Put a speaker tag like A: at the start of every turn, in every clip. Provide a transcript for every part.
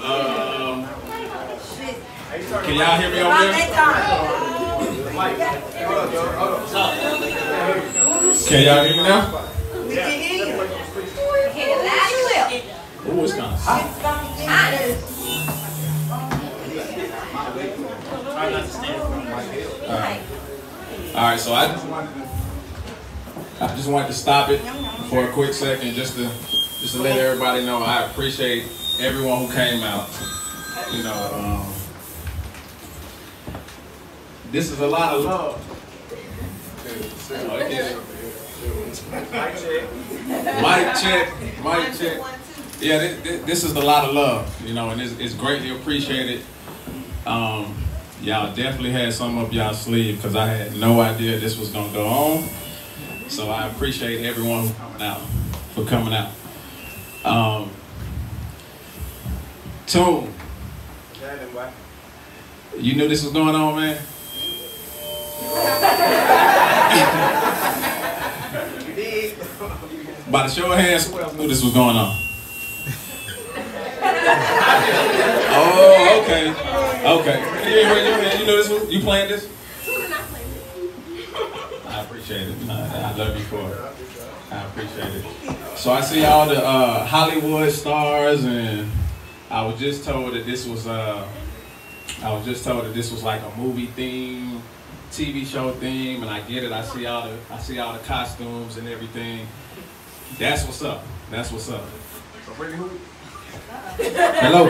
A: Um, can y'all hear me over there? Can y'all hear me now?
B: We can hear you.
A: Ooh, it's kind of hot. All right. All right, so I I just wanted to stop it for a quick second, just to, just to let everybody know I appreciate everyone who came out. You know, um, this is a lot of love. It is. Mic check, mic check. Yeah, this, this, this is a lot of love, you know, and it's, it's greatly appreciated. Um, y'all definitely had some up y'all sleeve because I had no idea this was gonna go on. So I appreciate everyone coming out for coming out. Um, Tune, you knew this was going on, man. By the show of hands, who else knew this was going on? oh, okay. Okay. You ain't raise your hand. You know this one? You playing this? I appreciate it. I, I love you for it. I appreciate it. So I see all the uh, Hollywood stars, and I was just told that this was uh, I was just told that this was like a movie theme, TV show theme, and I get it. I see all the I see all the costumes and everything. That's what's up. That's what's up. So Brittany, who? Hello.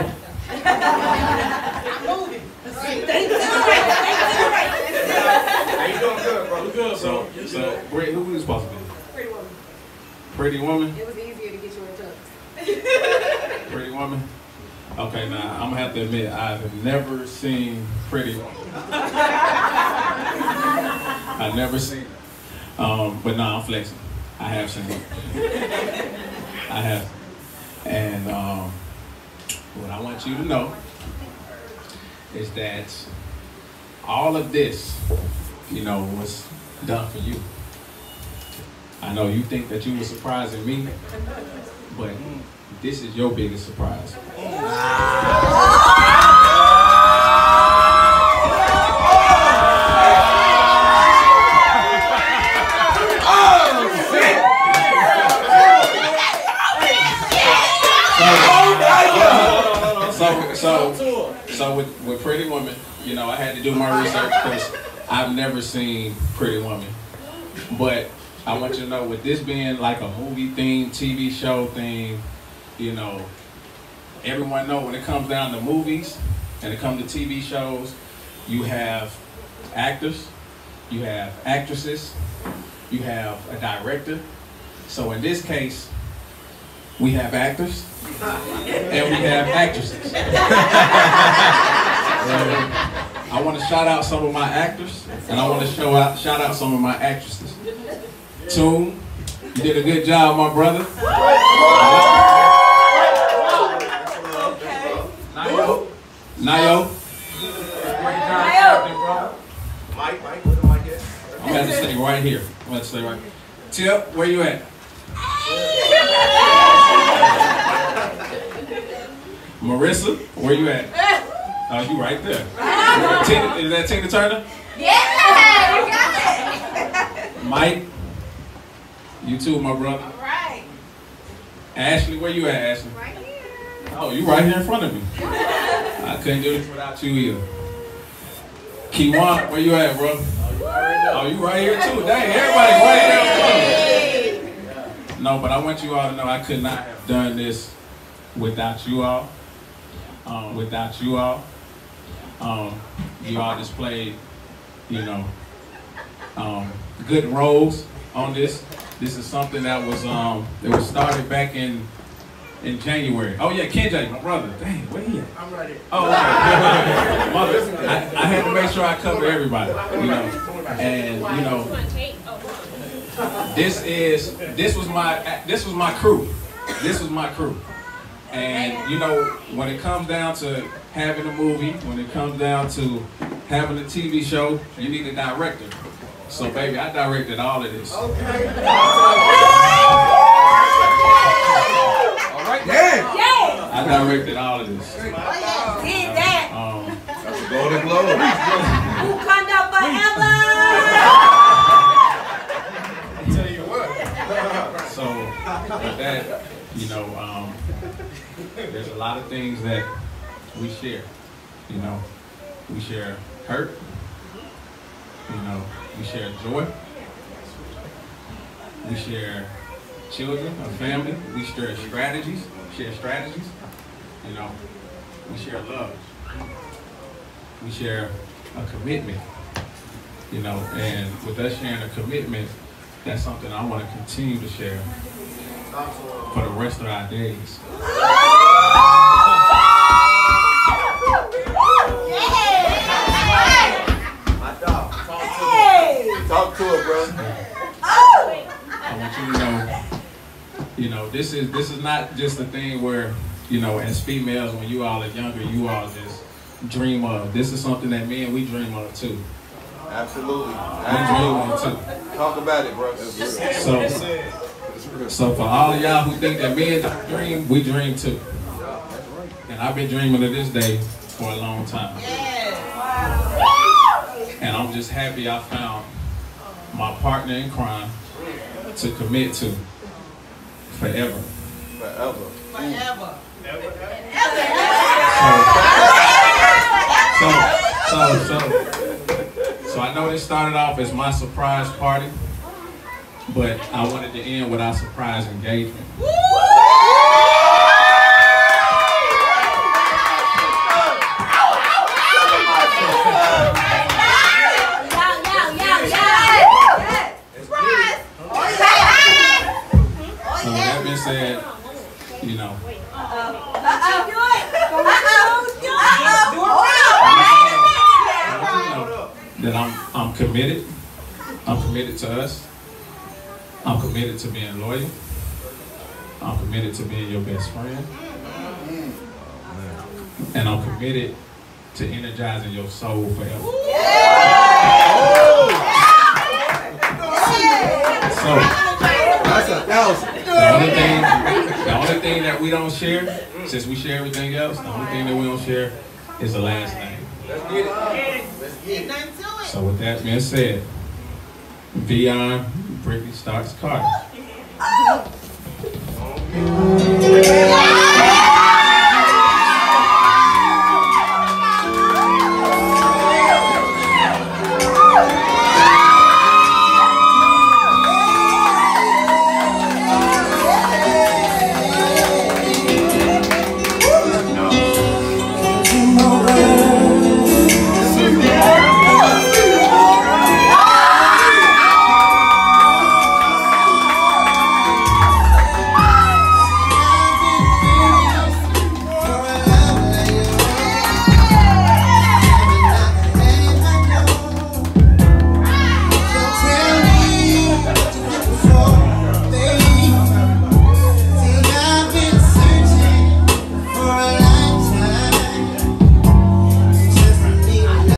C: How you doing good, bro?
A: We good, so so Brittany, who we supposed to be?
D: Pretty woman. It was easier to get you in touch.
A: Pretty woman. Okay, now I'm gonna have to admit I've never seen Pretty Woman. I've never seen it. Um, but now I'm flexing. I have seen it. I have. And um, what I want you to know is that all of this, you know, was done for you. I know you think that you were surprising me, but this is your biggest surprise. So, so, so with, with Pretty Woman, you know, I had to do my research because I've never seen Pretty Woman. But I want you to know, with this being like a movie theme, TV show thing, you know, everyone know when it comes down to movies and it comes to TV shows, you have actors, you have actresses, you have a director. So in this case, we have actors and we have actresses. And I want to shout out some of my actors and I want to show out shout out some of my actresses. Toon, you did a good job, my brother. Nayo, Nayo, great job, acting, bro.
C: Mike, Mike, where the mic at?
A: I'm gonna have to stay right here. I'm gonna stay right. here. Tip, where you at? Marissa, where you at? Oh, you right there. Tina, is that Tina Turner?
E: Yeah, you got it.
A: Mike, you too, my brother.
E: All right.
A: Ashley, where you at, Ashley?
E: Right here.
A: Oh, you right here in front of me. I couldn't do this without you either. Kiwan, where you at, bro? Oh, you right here too. Dang, everybody right here. in front of me. No, but I want you all to know I could not have done this without you all. Um, without you all. Um, you all displayed, you know, um, good roles on this. This is something that was um, that was started back in in January. Oh yeah, KJ, my brother. Dang, where he at?
C: I'm right here.
A: Oh, okay. Mother, I, I had to make sure I cover everybody, you know. And you know, this is this was my this was my crew. This was my crew. And you know, when it comes down to having a movie, when it comes down to having a TV show, you need a director. So baby, I directed all of this.
C: All right, damn.
A: I I directed all of this.
E: Did that.
A: Um,
B: That's a golden globe.
E: Wakanda forever.
C: I tell you what.
A: so with that, you know, um, there's a lot of things that we share. You know, we share hurt. You know, we share joy. We share children, a family. We share strategies. Share strategies. You know, we share love. We share a commitment. You know, and with us sharing a commitment, that's something I want to continue to share for the rest of our days.
C: Talk to her, bro.
A: I want you to know, you know, this is this is not just a thing where, you know, as females, when you all are younger, you all just dream of. This is something that men we dream of too.
C: Absolutely.
A: We dream of too.
C: Talk about it, bro.
A: So, so for all of y'all who think that men don't dream, we dream too. And I've been dreaming of this day for a long time. And I'm just happy I found my partner in crime to commit to forever.
C: Forever. Forever.
A: So, so, so, so I know this started off as my surprise party, but I wanted to end with our surprise engagement. You know, that I'm I'm committed. I'm committed to us. I'm committed to being loyal. I'm committed to being your best friend. And I'm committed to energizing your soul forever. So
B: That's a thousand.
A: the only thing the only thing that we don't share, since we share everything else, the only thing that we don't share is the last name.
C: Let's get it. Let's get it.
A: So with that being said, Vion Brittany starts Carter.
E: Yeah.